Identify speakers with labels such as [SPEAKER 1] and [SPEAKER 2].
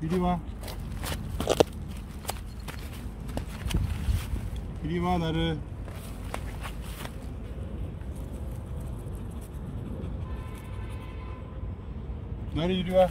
[SPEAKER 1] Klima. Klimaları. Nereye gidiyor?